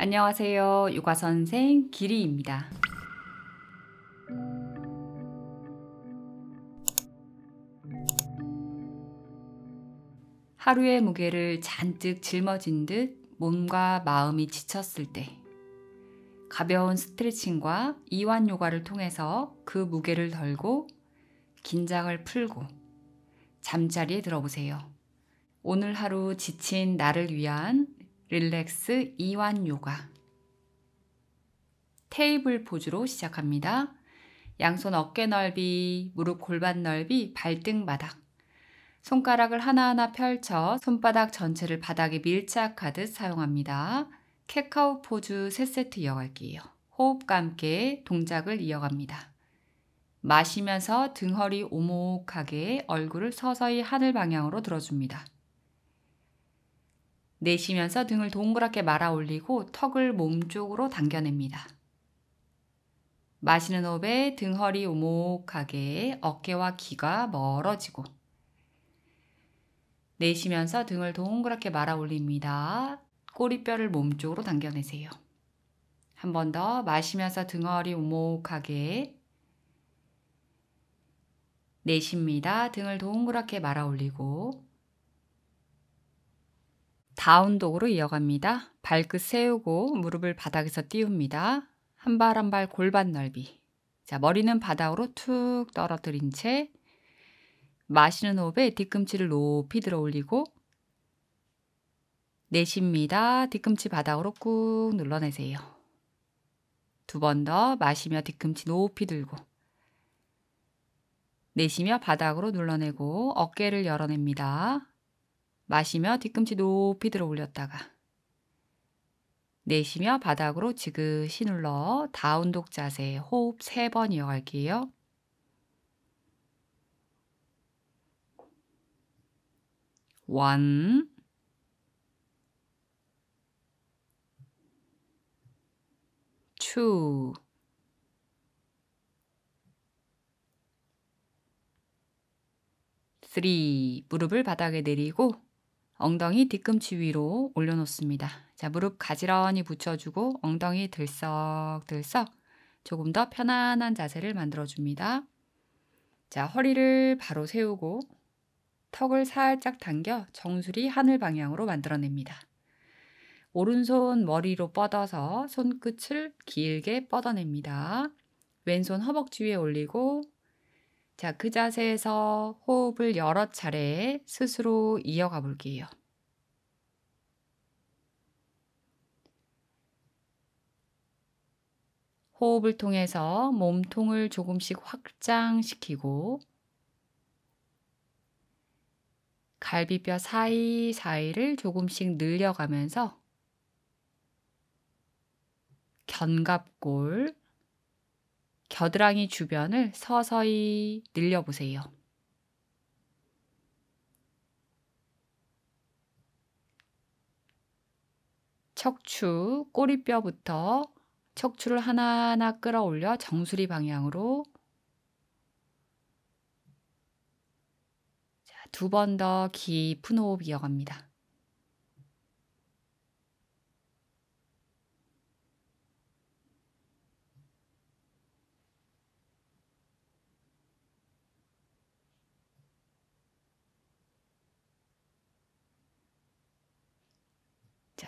안녕하세요. 육아 선생 기리입니다. 하루의 무게를 잔뜩 짊어진 듯 몸과 마음이 지쳤을 때 가벼운 스트레칭과 이완 요가를 통해서 그 무게를 덜고 긴장을 풀고 잠자리에 들어보세요. 오늘 하루 지친 나를 위한 relax 이완 요가. 테이블 포즈로 시작합니다. 양손 어깨 넓이, 무릎 골반 넓이, 발등 바닥. 손가락을 하나하나 펼쳐 손바닥 전체를 바닥에 밀착하듯 사용합니다. cat cow 포즈 3세트 이어갈게요. 호흡과 함께 동작을 이어갑니다. 마시면서 등허리 오목하게 얼굴을 서서히 하늘 방향으로 들어줍니다. 내쉬면서 등을 동그랗게 말아 올리고 턱을 몸쪽으로 당겨냅니다. 마시는 호흡에 등허리 오목하게 어깨와 귀가 멀어지고 내쉬면서 등을 동그랗게 말아 올립니다. 꼬리뼈를 몸쪽으로 당겨내세요. 한 번 더 마시면서 등허리 오목하게 내쉽니다. 등을 동그랗게 말아 올리고 다운독으로 이어갑니다. 발끝 세우고 무릎을 바닥에서 띄웁니다. 한 발 한 발 골반 넓이. 자, 머리는 바닥으로 툭 떨어뜨린 채 마시는 호흡에 뒤꿈치를 높이 들어 올리고 내쉽니다. 뒤꿈치 바닥으로 꾹 눌러내세요. 두 번 더 마시며 뒤꿈치 높이 들고 내쉬며 바닥으로 눌러내고 어깨를 열어냅니다. 마시며 뒤꿈치 높이 들어 올렸다가 내쉬며 바닥으로 지그시 눌러 다운독 자세 호흡 3번 이어갈게요. 원. two three 무릎을 바닥에 내리고 엉덩이 뒤꿈치 위로 올려놓습니다. 자, 무릎 가지런히 붙여주고 엉덩이 들썩들썩 조금 더 편안한 자세를 만들어줍니다. 자, 허리를 바로 세우고 턱을 살짝 당겨 정수리 하늘 방향으로 만들어냅니다. 오른손 머리로 뻗어서 손끝을 길게 뻗어냅니다. 왼손 허벅지 위에 올리고 자, 그 자세에서 호흡을 여러 차례 스스로 이어가 볼게요. 호흡을 통해서 몸통을 조금씩 확장시키고 갈비뼈 사이사이를 조금씩 늘려가면서 견갑골, 겨드랑이 주변을 서서히 늘려보세요. 척추, 꼬리뼈부터 척추를 하나하나 끌어올려 정수리 방향으로 두 번 더 깊은 호흡 이어갑니다.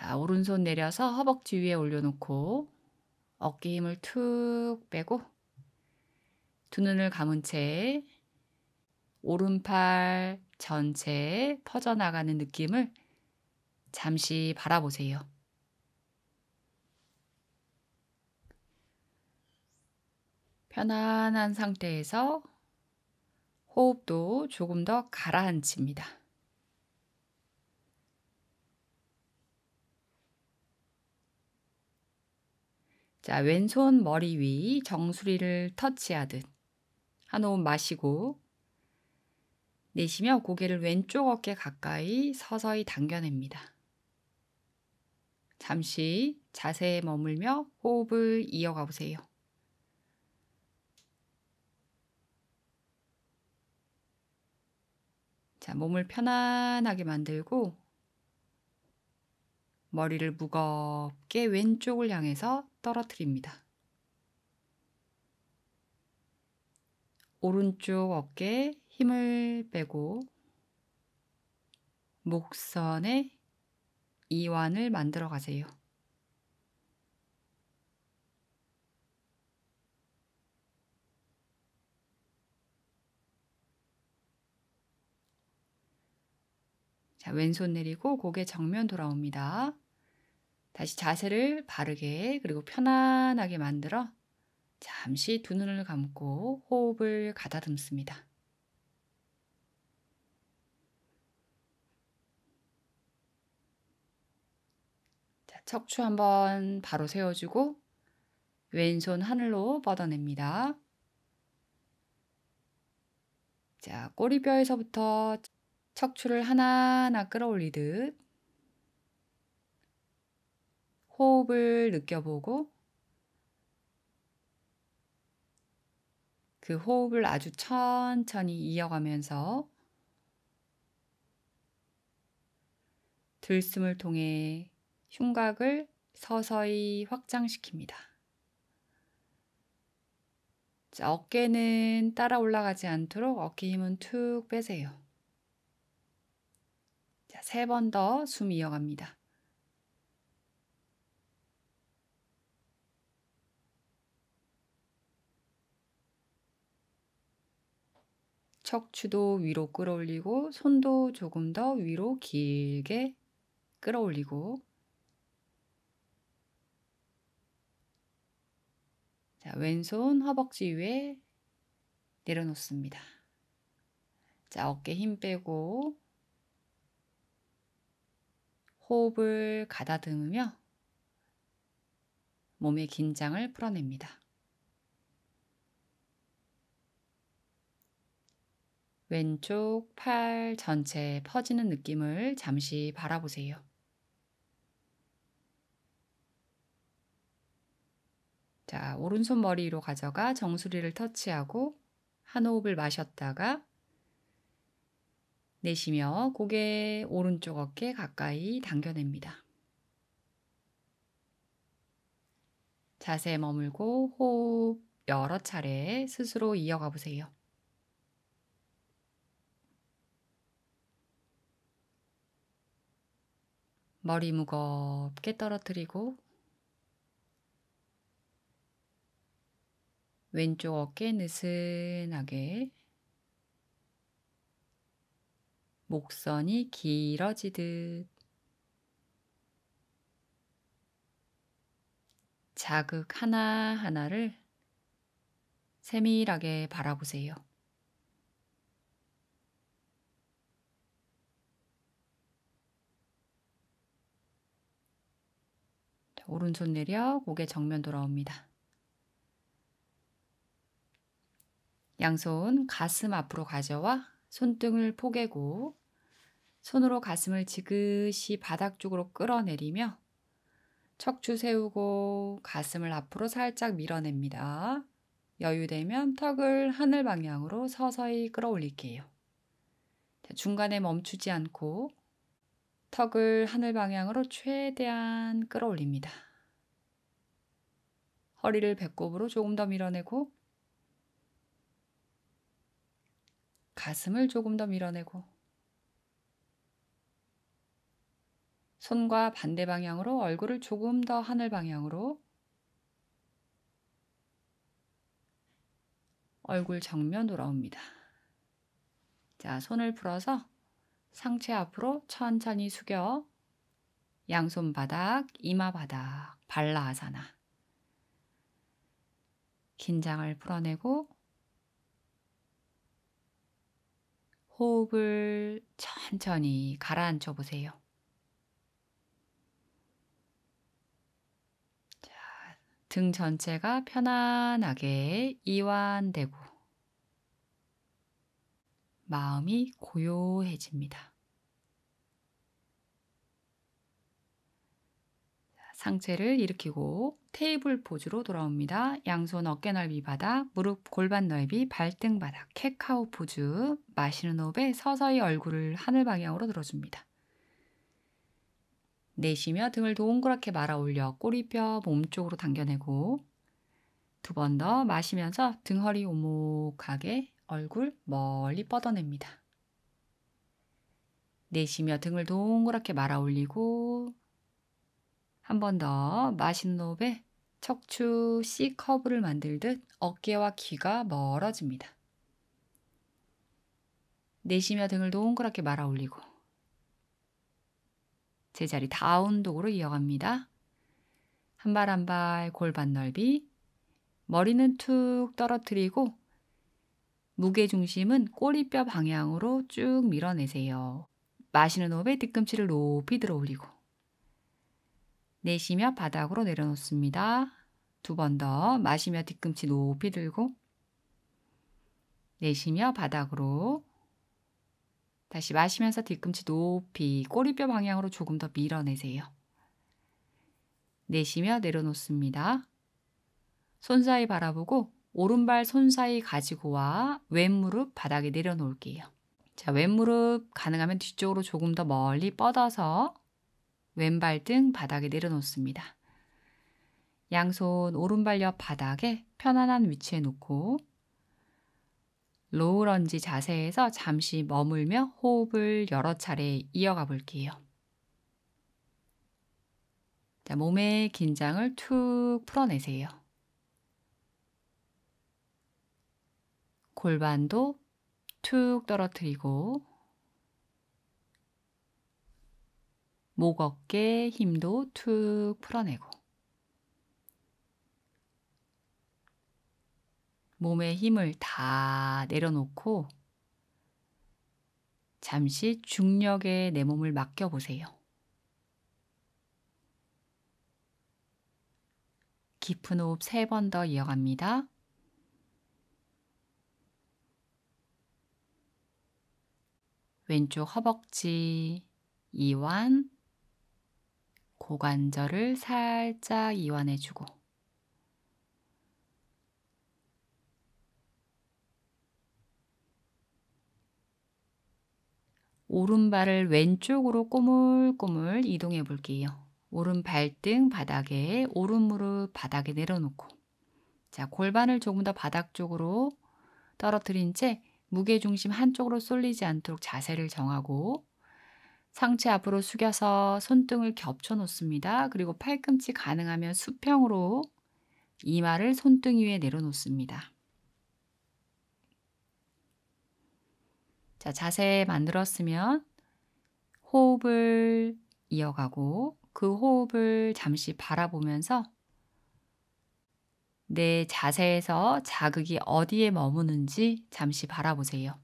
자, 오른손 내려서 허벅지 위에 올려놓고 어깨 힘을 툭 빼고 두 눈을 감은 채 오른팔 전체에 퍼져나가는 느낌을 잠시 바라보세요. 편안한 상태에서 호흡도 조금 더 가라앉힙니다. 자, 왼손 머리 위 정수리를 터치하듯 한 호흡 마시고 내쉬며 고개를 왼쪽 어깨 가까이 서서히 당겨냅니다. 잠시 자세에 머물며 호흡을 이어가 보세요. 자, 몸을 편안하게 만들고 머리를 무겁게 왼쪽을 향해서 떨어뜨립니다. 오른쪽 어깨에 힘을 빼고 목선에 이완을 만들어 가세요. 자, 왼손 내리고 고개 정면 돌아옵니다. 다시 자세를 바르게 그리고 편안하게 만들어 잠시 두 눈을 감고 호흡을 가다듬습니다. 자, 척추 한번 바로 세워주고 왼손 하늘로 뻗어냅니다. 자, 꼬리뼈에서부터 척추를 하나하나 끌어올리듯 호흡을 느껴보고 그 호흡을 아주 천천히 이어가면서 들숨을 통해 흉곽을 서서히 확장시킵니다. 자, 어깨는 따라 올라가지 않도록 어깨 힘은 툭 빼세요. 자, 세 번 더 숨 이어갑니다. 척추도 위로 끌어올리고 손도 조금 더 위로 길게 끌어올리고 자, 왼손 허벅지 위에 내려놓습니다. 자, 어깨 힘 빼고 호흡을 가다듬으며 몸의 긴장을 풀어냅니다. 왼쪽 팔 전체에 퍼지는 느낌을 잠시 바라보세요. 자, 오른손 머리 로 가져가 정수리를 터치하고 한 호흡을 마셨다가 내쉬며 고개 오른쪽 어깨 가까이 당겨냅니다. 자세 머물고 호흡 여러 차례 스스로 이어가 보세요. 머리 무겁게 떨어뜨리고 왼쪽 어깨 느슨하게 목선이 길어지듯 자극 하나하나를 세밀하게 바라보세요. 오른손 내려 고개 정면 돌아옵니다. 양손 가슴 앞으로 가져와 손등을 포개고 손으로 가슴을 지그시 바닥 쪽으로 끌어내리며 척추 세우고 가슴을 앞으로 살짝 밀어냅니다. 여유되면 턱을 하늘 방향으로 서서히 끌어올릴게요. 중간에 멈추지 않고 턱을 하늘 방향으로 최대한 끌어올립니다. 허리를 배꼽으로 조금 더 밀어내고 가슴을 조금 더 밀어내고 손과 반대 방향으로 얼굴을 조금 더 하늘 방향으로 얼굴 정면 돌아옵니다. 자, 손을 풀어서 상체 앞으로 천천히 숙여 양손 바닥, 이마 바닥, 발라아사나. 긴장을 풀어내고 호흡을 천천히 가라앉혀 보세요. 자, 등 전체가 편안하게 이완되고 마음이 고요해집니다. 상체를 일으키고 테이블 포즈로 돌아옵니다. 양손 어깨 넓이 바닥, 무릎 골반 넓이, 발등 바닥, 캣카우 포즈. 마시는 호흡에 서서히 얼굴을 하늘 방향으로 들어줍니다. 내쉬며 등을 동그랗게 말아 올려 꼬리뼈 몸쪽으로 당겨내고 두 번 더 마시면서 등허리 오목하게 얼굴 멀리 뻗어냅니다. 내쉬며 등을 동그랗게 말아 올리고 한 번 더 마시는 호흡에 척추 C 커브를 만들듯 어깨와 귀가 멀어집니다. 내쉬며 등을 동그랗게 말아 올리고 제자리 다운독으로 이어갑니다. 한 발 한 발 골반 넓이 머리는 툭 떨어뜨리고 무게 중심은 꼬리뼈 방향으로 쭉 밀어내세요. 마시는 호흡에 뒤꿈치를 높이 들어 올리고 내쉬며 바닥으로 내려놓습니다. 두 번 더 마시며 뒤꿈치 높이 들고 내쉬며 바닥으로 다시 마시면서 뒤꿈치 높이 꼬리뼈 방향으로 조금 더 밀어내세요. 내쉬며 내려놓습니다. 손 사이 바라보고 오른발 손 사이 가지고 와 왼무릎 바닥에 내려놓을게요. 자, 왼무릎 가능하면 뒤쪽으로 조금 더 멀리 뻗어서 왼발 등 바닥에 내려놓습니다. 양손 오른발 옆 바닥에 편안한 위치에 놓고 low lunge 자세에서 잠시 머물며 호흡을 여러 차례 이어가 볼게요. 자, 몸의 긴장을 툭 풀어내세요. 골반도 툭 떨어뜨리고 목 어깨 힘도 툭 풀어내고 몸의 힘을 다 내려놓고 잠시 중력에 내 몸을 맡겨보세요. 깊은 호흡 세 번 더 이어갑니다. 왼쪽 허벅지, 이완, 고관절을 살짝 이완해주고 오른발을 왼쪽으로 꼬물꼬물 이동해 볼게요. 오른 발등 바닥에 오른 무릎 바닥에 내려놓고 자 골반을 조금 더 바닥 쪽으로 떨어뜨린 채 무게 중심 한쪽으로 쏠리지 않도록 자세를 정하고 상체 앞으로 숙여서 손등을 겹쳐 놓습니다. 그리고 팔꿈치 가능하면 수평으로 이마를 손등 위에 내려놓습니다. 자, 자세 만들었으면 호흡을 이어가고 그 호흡을 잠시 바라보면서 내 자세에서 자극이 어디에 머무는지 잠시 바라보세요.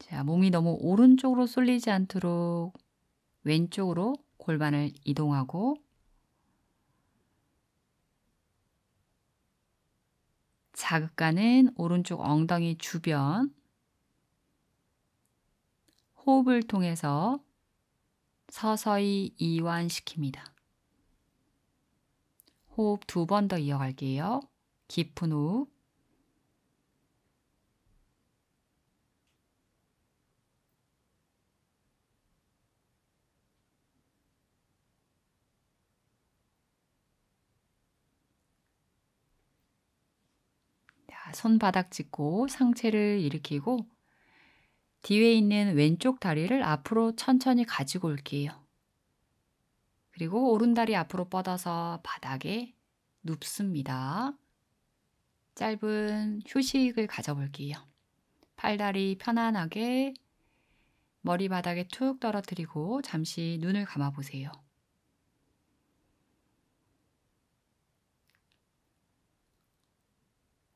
자, 몸이 너무 오른쪽으로 쏠리지 않도록 왼쪽으로 골반을 이동하고 자극가는 오른쪽 엉덩이 주변 호흡을 통해서 서서히 이완시킵니다. 호흡 두 번 더 이어갈게요. 깊은 호흡. 손바닥 짚고 상체를 일으키고 뒤에 있는 왼쪽 다리를 앞으로 천천히 가지고 올게요. 그리고 오른다리 앞으로 뻗어서 바닥에 눕습니다. 짧은 휴식을 가져볼게요. 팔다리 편안하게 머리 바닥에 툭 떨어뜨리고 잠시 눈을 감아 보세요.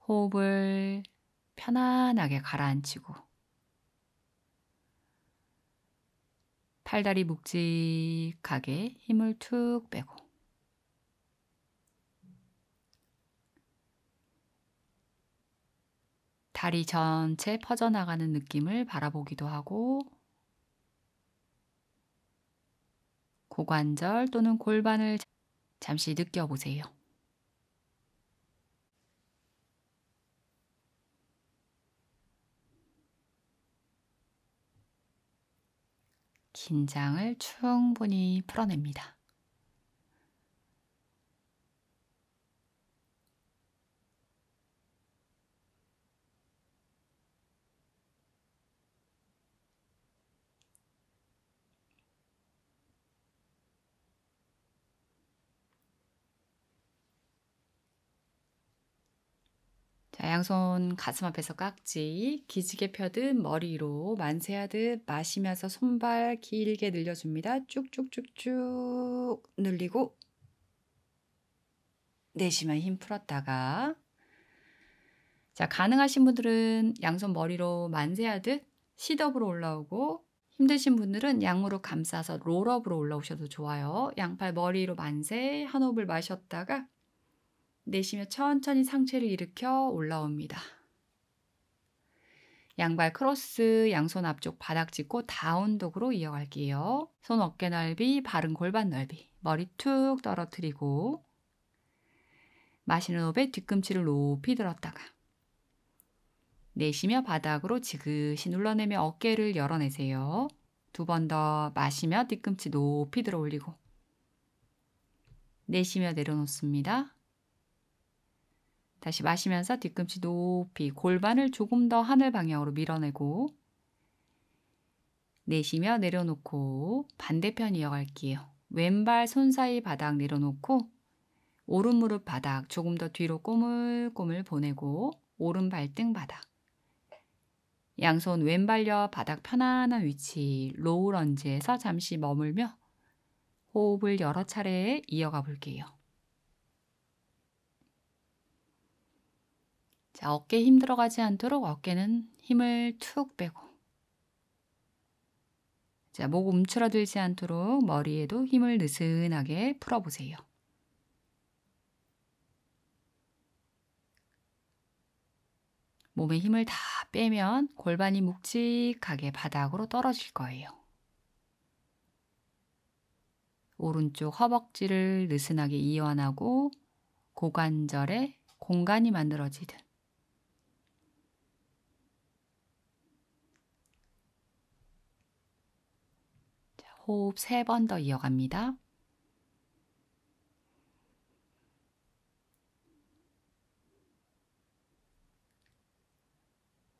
호흡을 편안하게 가라앉히고 팔다리 묵직하게 힘을 툭 빼고 다리 전체 퍼져나가는 느낌을 바라보기도 하고 고관절 또는 골반을 잠시 느껴보세요. 긴장을 충분히 풀어냅니다. 양손 가슴 앞에서 깍지, 기지개 펴듯 머리로 만세하듯 마시면서 손발 길게 늘려줍니다. 쭉쭉쭉쭉 늘리고 내쉬면 힘 풀었다가 자, 가능하신 분들은 양손 머리로 만세하듯 시덥으로 올라오고 힘드신 분들은 양무릎 감싸서 롤업으로 올라오셔도 좋아요. 양팔 머리로 만세, 한 호흡을 마셨다가 내쉬며 천천히 상체를 일으켜 올라옵니다. 양발 크로스, 양손 앞쪽 바닥 짚고 down dog으로 이어갈게요. 손 어깨 넓이, 발은 골반 넓이, 머리 툭 떨어뜨리고 마시는 호흡에 뒤꿈치를 높이 들었다가 내쉬며 바닥으로 지그시 눌러내며 어깨를 열어내세요. 두 번 더 마시며 뒤꿈치 높이 들어 올리고 내쉬며 내려놓습니다. 다시 마시면서 뒤꿈치 높이 골반을 조금 더 하늘 방향으로 밀어내고 내쉬며 내려놓고 반대편 이어갈게요. 왼발 손 사이 바닥 내려놓고 오른 무릎 바닥 조금 더 뒤로 꼬물꼬물 보내고 오른 발등 바닥 양손 왼발 옆 바닥 편안한 위치 low lunge에서 잠시 머물며 호흡을 여러 차례 이어가 볼게요. 자, 어깨 힘 들어가지 않도록 어깨는 힘을 툭 빼고 자, 목 움츠러들지 않도록 머리에도 힘을 느슨하게 풀어보세요. 몸에 힘을 다 빼면 골반이 묵직하게 바닥으로 떨어질 거예요. 오른쪽 허벅지를 느슨하게 이완하고 고관절에 공간이 만들어지듯 호흡 세 번 더 이어갑니다.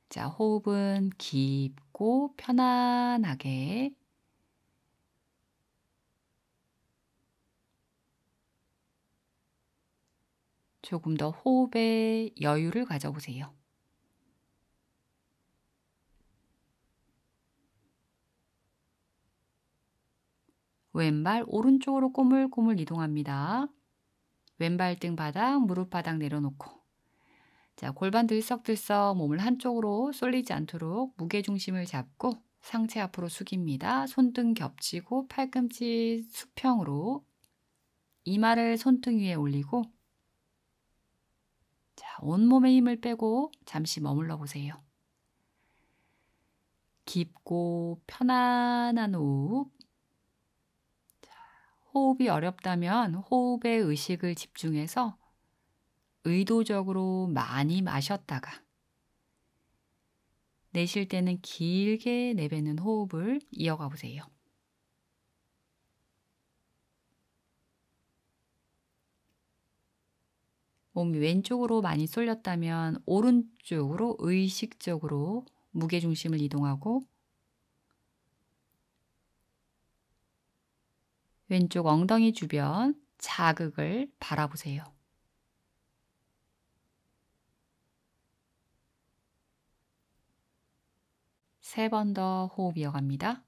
자, 호흡은 깊고 편안하게 조금 더 호흡에 여유를 가져보세요. 왼발 오른쪽으로 꼬물꼬물 이동합니다. 왼발 등 바닥, 무릎 바닥 내려놓고 자, 골반 들썩들썩 몸을 한쪽으로 쏠리지 않도록 무게중심을 잡고 상체 앞으로 숙입니다. 손등 겹치고 팔꿈치 수평으로 이마를 손등 위에 올리고 자, 온몸에 힘을 빼고 잠시 머물러 보세요. 깊고 편안한 호흡 호흡이 어렵다면 호흡에 의식을 집중해서 의도적으로 많이 마셨다가 내쉴 때는 길게 내뱉는 호흡을 이어가 보세요. 몸이 왼쪽으로 많이 쏠렸다면 오른쪽으로 의식적으로 무게중심을 이동하고 왼쪽 엉덩이 주변 자극을 바라보세요. 세 번 더 호흡 이어갑니다.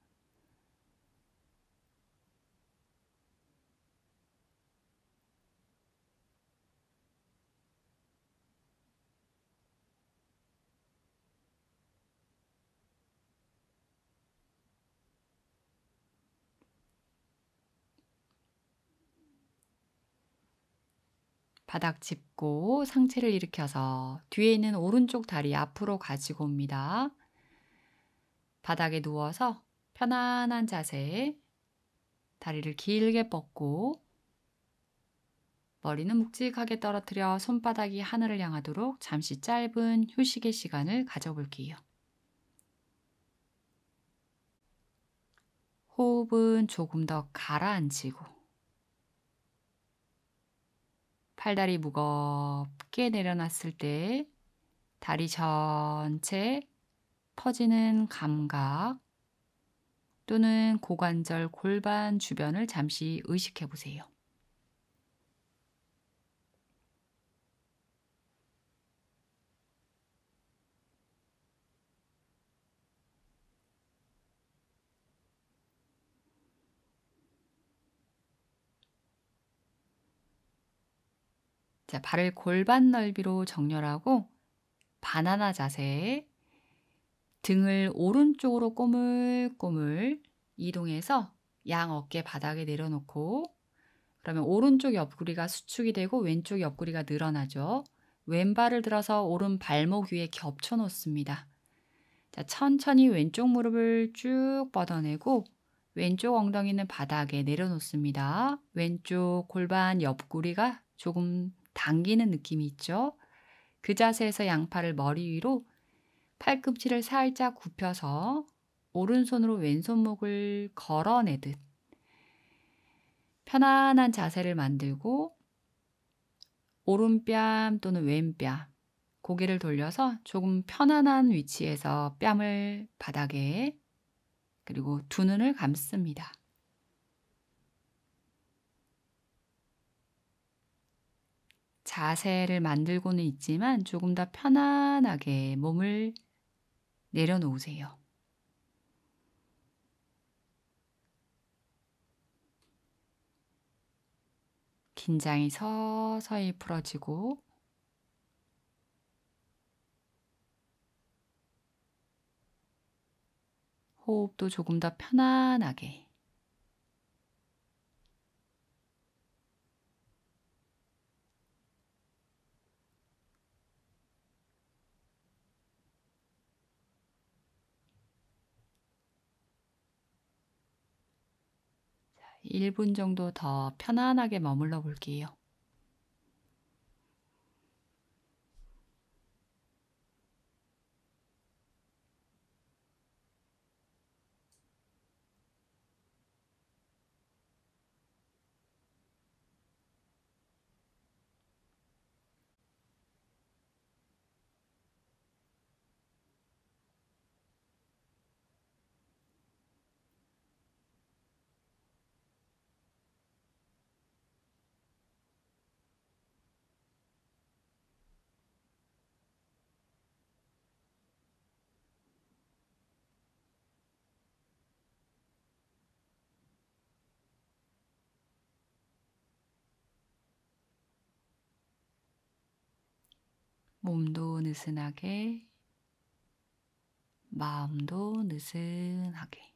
바닥 짚고 상체를 일으켜서 뒤에 있는 오른쪽 다리 앞으로 가지고 옵니다. 바닥에 누워서 편안한 자세, 다리를 길게 뻗고 머리는 묵직하게 떨어뜨려 손바닥이 하늘을 향하도록 잠시 짧은 휴식의 시간을 가져볼게요. 호흡은 조금 더 가라앉히고 팔다리 무겁게 내려놨을 때 다리 전체 퍼지는 감각 또는 고관절 골반 주변을 잠시 의식해 보세요. 자, 발을 골반 넓이로 정렬하고 바나나 자세. 등을 오른쪽으로 꼬물꼬물 이동해서 양 어깨 바닥에 내려놓고 그러면 오른쪽 옆구리가 수축이 되고 왼쪽 옆구리가 늘어나죠. 왼발을 들어서 오른 발목 위에 겹쳐 놓습니다. 자, 천천히 왼쪽 무릎을 쭉 뻗어내고 왼쪽 엉덩이는 바닥에 내려놓습니다. 왼쪽 골반 옆구리가 조금 당기는 느낌이 있죠. 그 자세에서 양팔을 머리 위로 팔꿈치를 살짝 굽혀서 오른손으로 왼손목을 걸어내듯 편안한 자세를 만들고 오른뺨 또는 왼뺨 고개를 돌려서 조금 편안한 위치에서 뺨을 바닥에 그리고 두 눈을 감습니다. 자세를 만들고는 있지만 조금 더 편안하게 몸을 내려놓으세요. 긴장이 서서히 풀어지고 호흡도 조금 더 편안하게 자, 1분 정도 더 편안하게 머물러 볼게요. 몸도 느슨하게, 마음도 느슨하게.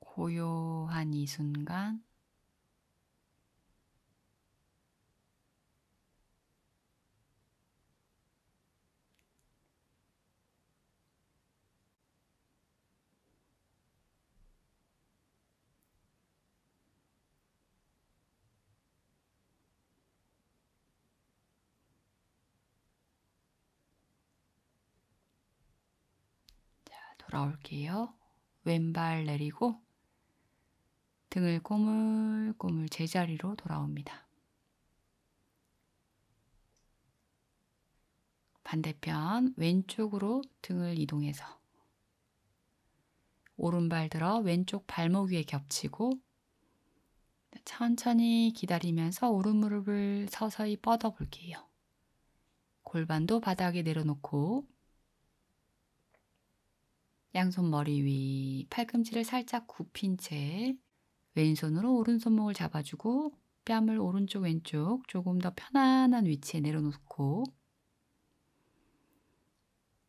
고요한 이 순간 돌아올게요. 왼발 내리고 등을 꼬물꼬물 제자리로 돌아옵니다. 반대편 왼쪽으로 등을 이동해서 오른발 들어 왼쪽 발목 위에 겹치고 천천히 기다리면서 오른 무릎을 서서히 뻗어 볼게요. 골반도 바닥에 내려놓고 양손 머리 위 팔꿈치를 살짝 굽힌 채 왼손으로 오른손목을 잡아주고 뺨을 오른쪽 왼쪽 조금 더 편안한 위치에 내려놓고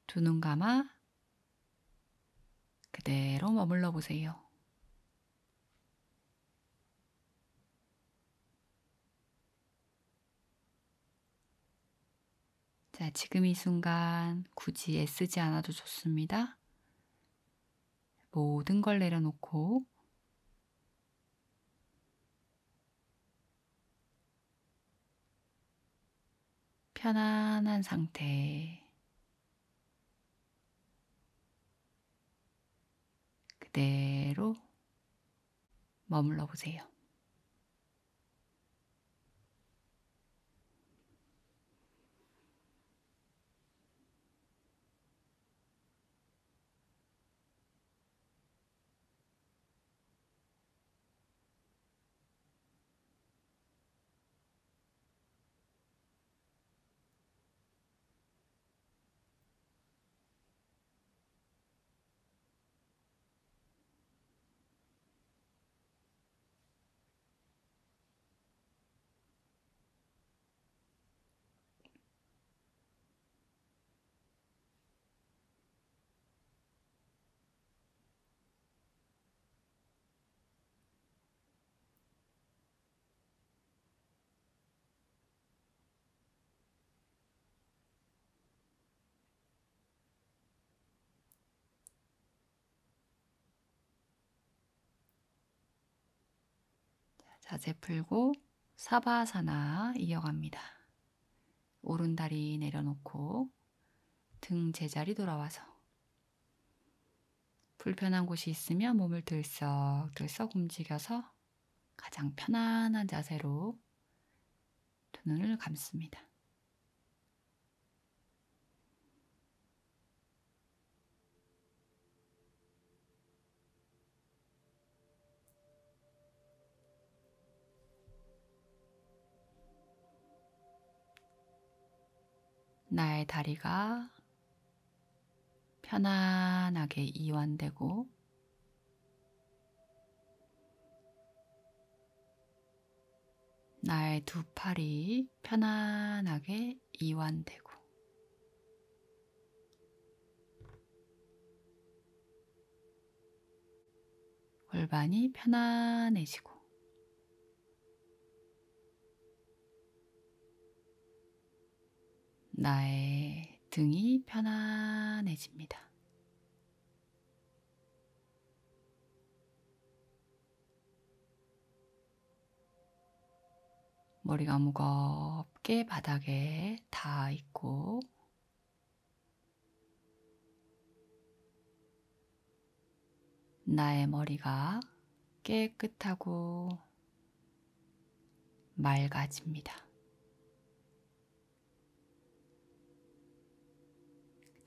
두 눈 감아 그대로 머물러 보세요. 자, 지금 이 순간 굳이 애쓰지 않아도 좋습니다. 모든 걸 내려놓고 편안한 상태 그대로 머물러 보세요. 자세 풀고 사바사나 이어갑니다. 오른 다리 내려놓고 등 제자리 돌아와서 불편한 곳이 있으면 몸을 들썩들썩 움직여서 가장 편안한 자세로 두 눈을 감습니다. 나의 다리가 편안하게 이완되고 나의 두 팔이 편안하게 이완되고 골반이 편안해지고 나의 등이 편안해집니다. 머리가 무겁게 바닥에 닿아 있고 나의 머리가 깨끗하고 맑아집니다.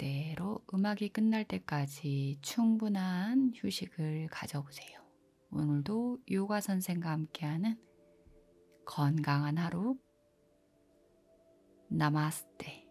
그대로 음악이 끝날 때까지 충분한 휴식을 가져보세요. 오늘도 요가 선생과 함께하는 건강한 하루 나마스테